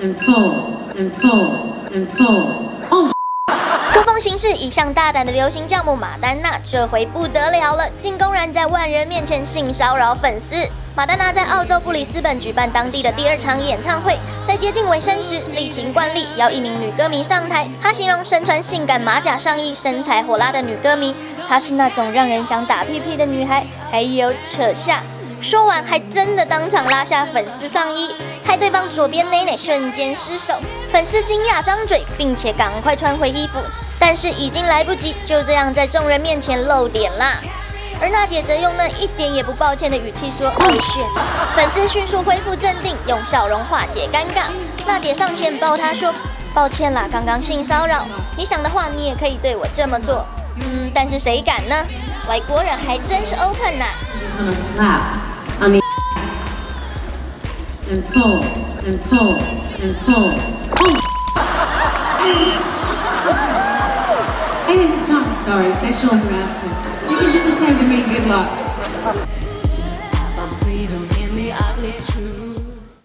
and pull and pull and pull. Oh 作风行事一向大胆的流行教母马丹娜，这回不得了了，竟公然在万人面前性骚扰粉丝。马丹娜在澳洲布里斯本举办当地的第二场演唱会，在接近尾声时，例行惯例邀一名女歌迷上台。她形容身穿性感马甲上衣、身材火辣的女歌迷，她是那种让人想打屁屁的女孩。还有扯下，说完还真的当场拉下粉丝上衣，害对方左边内内瞬间失手。粉丝惊讶张嘴，并且赶快穿回衣服。但是已经来不及，就这样在众人面前露脸啦。而娜姐则用那一点也不抱歉的语气说：“抱歉。”粉丝迅速恢复镇定，用笑容化解尴尬。娜姐上前抱她说：“抱歉啦，刚刚性骚扰。你想的话，你也可以对我这么做。嗯，但是谁敢呢？外国人还真是 open 呐。” Slap on and pull and pull and pull. Oh And it's not sorry, sexual harassment. You can just say to me good luck.